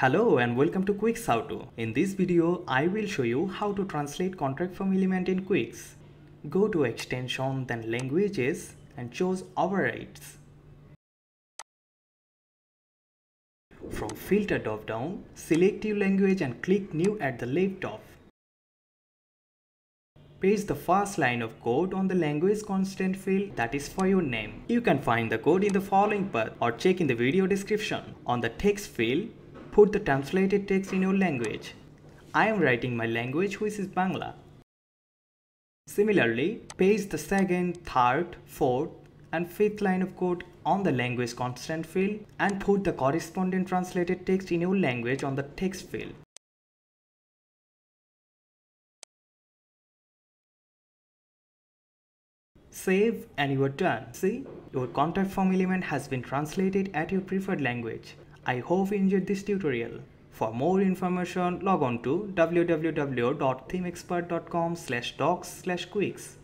Hello and welcome to Quix How To. In this video, I will show you how to translate contact form element in Quix. Go to extension then languages and choose overrides. From filter drop down, select your language and click new at the left of. Paste the first line of code on the language constant field that is for your name. You can find the code in the following path or check in the video description. On the text field, put the translated text in your language. I am writing my language which is Bangla. Similarly, paste the second, third, fourth and fifth line of code on the language constant field and put the corresponding translated text in your language on the text field. Save and you are done. See, your contact form element has been translated at your preferred language. I hope you enjoyed this tutorial. For more information, log on to www.themexpert.com slash docs slash quix.